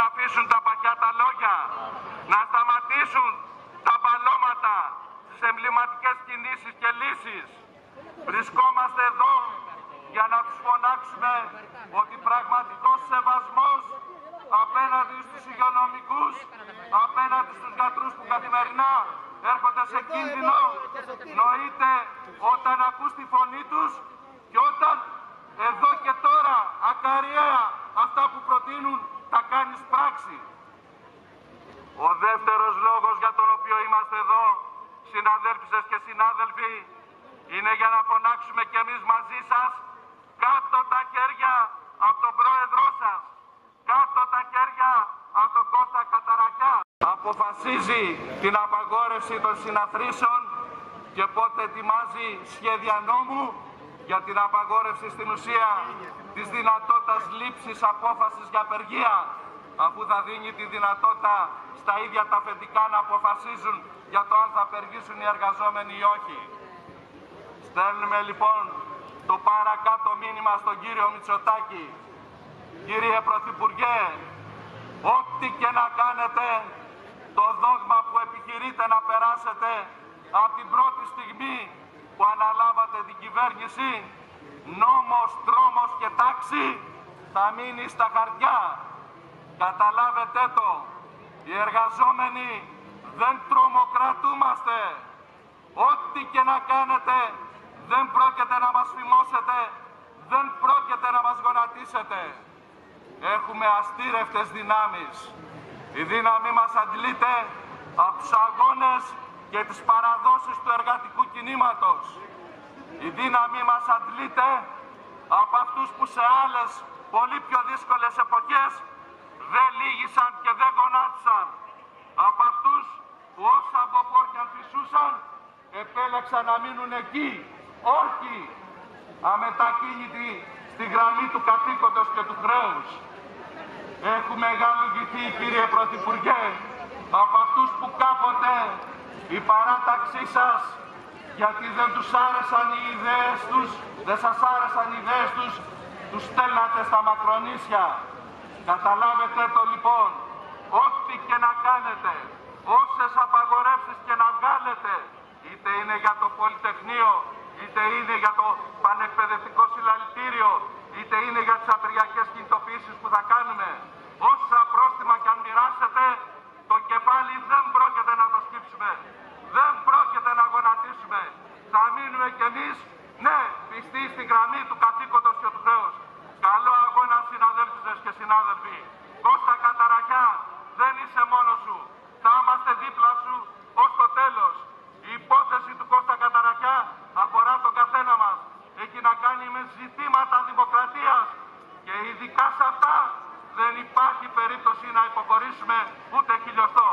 να αφήσουν τα παχιά τα λόγια, να σταματήσουν τα μπαλώματα στις εμβληματικές κινήσεις και λύσεις. Βρισκόμαστε εδώ για να τους φωνάξουμε ότι πραγματικός σεβασμός απέναντι στους υγειονομικούς, απέναντι στους γιατρούς που καθημερινά έρχονται σε κίνδυνο, νοείται όταν ακούς τη φωνή τους και όταν εδώ και τώρα ακαριέα αυτά που προτείνουν τα κάνεις πράξη. Ο δεύτερος λόγος για τον οποίο είμαστε εδώ, συναδέλφισες και συνάδελφοι, είναι για να φωνάξουμε κι εμείς μαζί σας κάτω τα χέρια από τον πρόεδρό σας, κάτω τα χέρια από τον Κώστα Καταρακιά. Αποφασίζει την απαγόρευση των συναθρήσεων και πότε ετοιμάζει σχέδια νόμου για την απαγόρευση στην ουσία της δυνατότητας λήψης απόφασης για απεργία αφού θα δίνει τη δυνατότητα στα ίδια τα αφεντικά να αποφασίζουν για το αν θα απεργήσουν οι εργαζόμενοι ή όχι. Στέλνουμε λοιπόν το παρακάτω μήνυμα στον κύριο Μητσοτάκη. Κύριε Πρωθυπουργέ, ό,τι και να κάνετε, το δόγμα που επιχειρείτε να περάσετε από την πρώτη στιγμή που αναλάβατε την κυβέρνηση, νόμος, τρόμος και τάξη θα μείνει στα χαρτιά. Καταλάβετε το, οι εργαζόμενοι δεν τρομοκρατούμαστε. Ό,τι και να κάνετε δεν πρόκειται να μας φημώσετε, δεν πρόκειται να μας γονατίσετε. Έχουμε αστήρευτες δυνάμεις. Η δύναμή μας αντλείται από τους αγώνες και τις παραδόσεις του εργατικού κινήματος. Η δύναμή μας αντλείται από αυτούς που σε άλλες πολύ πιο δύσκολες εποχές δεν λύγησαν και δεν γονάτισαν. Από αυτούς που όσα από πόρκια φυσούσαν επέλεξαν να μείνουν εκεί, όχι αμετακίνητοι στη γραμμή του καθήκοντος και του χρέους. Έχουμε γαλουγηθεί κύριε Πρωθυπουργέ από αυτούς που κάποτε η παράταξή σας γιατί δεν τους άρεσαν οι ιδέες τους, δεν σας άρεσαν οι ιδέες τους, τους στέλνατε στα μακρονίσια. Καταλάβετε το λοιπόν, ό,τι και να κάνετε, όσες απαγορεύσεις και να βγάλετε, είτε είναι για το Πολυτεχνείο, είτε είναι για το Πανεκπαιδευτικό Συλλαλητήριο, είτε είναι για τις απεργιακές κινητοποιήσεις που θα κάνουμε, όσα πρόστιμα και αν μοιράσετε, το κεφάλι δεν πρόκειται να το σκύψουμε. Δεν πρόκειται να γονατίσουμε. Θα μείνουμε κι εμείς, ναι, πιστοί στη γραμμή του καθήκοντος και του χρέους. Καλό αγώνα συναδέλφισες και συνάδελφοι. Κώστα Καταρακιά, δεν είσαι μόνος σου. Θα είμαστε δίπλα σου ως το τέλος. Η υπόθεση του Κώστα Καταρακιά αφορά τον καθένα μας. Έχει να κάνει με ζητήματα δημοκρατίας και ειδικά σε αυτά δεν υπάρχει περίπτωση να υποχωρήσουμε ούτε χιλιοστό.